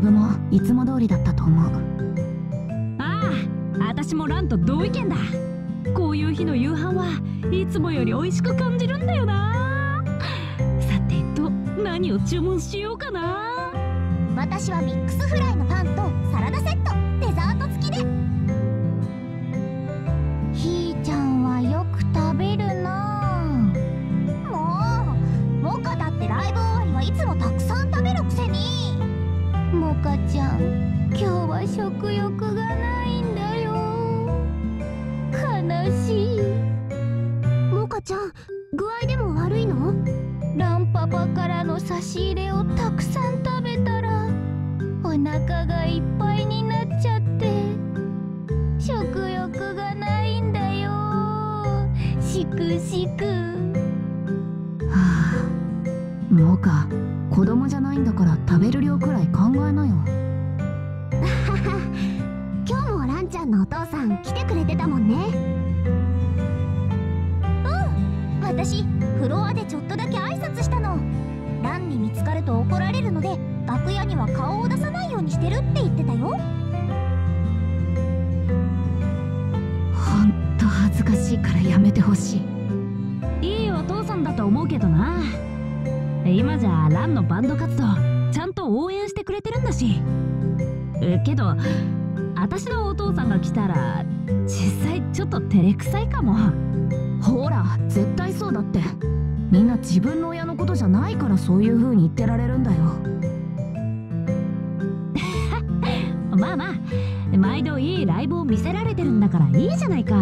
通りだったと思う。ああ私もランと同意見だ。こういう日の夕飯はいつもより美味しく感じるんだよな。さてと何を注文しようかな。私はミックスフライのパンとサラダセットデザート付きで食欲がないんだよ。悲しい。モカちゃん具合でも悪いの？ランパパからの差し入れをたくさん食べたらお腹がいっぱいになっちゃって食欲がないんだよ。しくしく。はあモカ子供じゃないんだから食べる量くらい考えなよんのお父さん来てくれてたもんね。うん私フロアでちょっとだけ挨拶したの。ランに見つかると怒られるので楽屋には顔を出さないようにしてるって言ってたよ。ほんと恥ずかしいからやめてほしい。いいお父さんだと思うけどな。今じゃランのバンド活動ちゃんと応援してくれてるんだし。えけど私のお父さんが来たら実際ちょっと照れくさいかも。ほら絶対そうだって。みんな自分の親のことじゃないからそういう風に言ってられるんだよ。まあまあ毎度いいライブを見せられてるんだからいいじゃないか。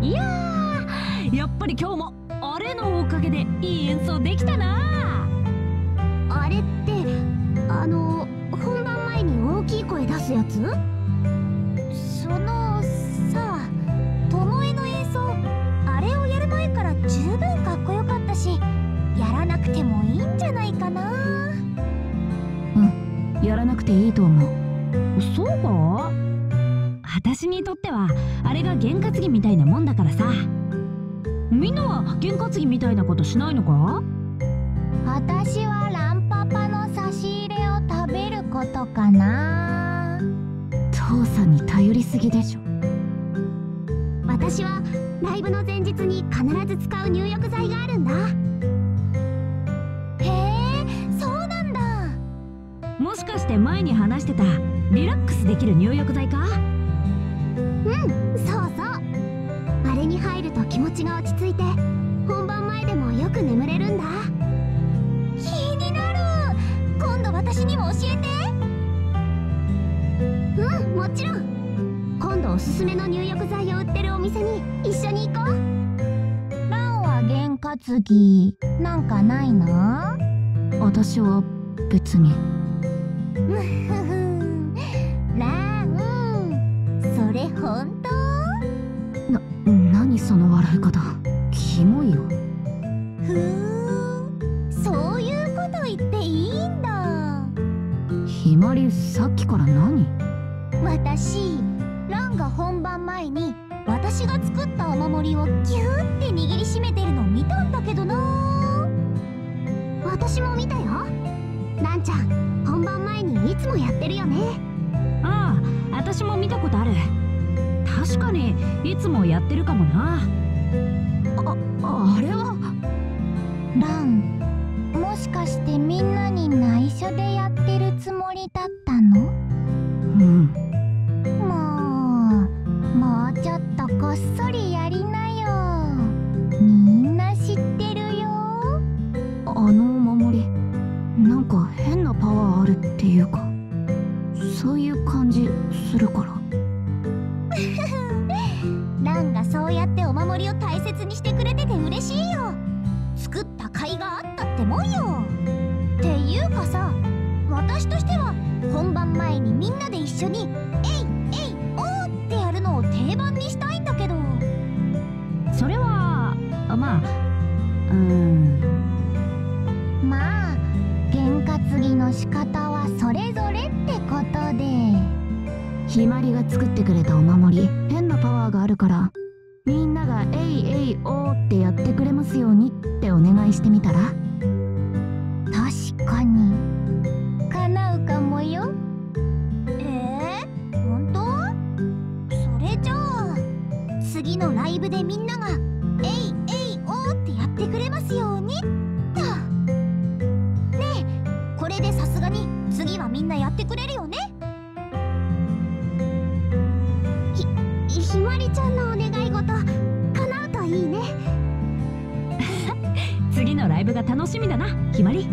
いやーやっぱり今日もあれのおかげでいい演奏できたなすやつ？そのさ巴の演奏あれをやる前から十分かっこよかったしやらなくてもいいんじゃないかな。やらなくていいと思う。そうか？私にとってはあれが験担ぎみたいなもんだからさ。みんなは験担ぎみたいなことしないのか？私はランパパの差し入れを食べることかな父さんに頼りすぎでしょ。私はライブの前日に必ず使う入浴剤があるんだ。へえそうなんだ。もしかして前に話してたリラックスできる入浴剤か？うんそうそう。あれに入ると気持ちが落ち着いて本番前でもよく眠れるんだ。気になる。今度私にも教えて。うんもちろん。今度おすすめの入浴剤を売ってるお店に一緒に行こう。ランは験担ぎ。なんかないの私は別に。ランそれ本当？何その笑い方。キモいよ前に私が作ったお守りをギューって握りしめてるの見たんだけどな。私も見たよ。ランちゃん本番前にいつもやってるよね。ああ私も見たことある。確かにいつもやってるかもな。ああれは？ランもしかしてみんなに内緒でやってっとこっそりやりなよ。みんな知ってるよ。あのお守り。なんか変なパワーあるっていうか。そういう感じするから。ランがそうやってお守りを大切にしてくれてて嬉しいよ。作った甲斐があったってもんよ。っていうかさ私としては本番前にみんなで一緒に「えいえいうん。まあ験担ぎの仕方はそれぞれってことで。ひまりが作ってくれたお守り変なパワーがあるからみんなが「えいえいおー」ってやってくれますようにってお願いしてみたら？確かに。叶うかもよ。えー、本当？それじゃあ次のライブでみんなみんなやってくれるよね。ひひまりちゃんのお願い事叶うといいね。次のライブが楽しみだなひまり。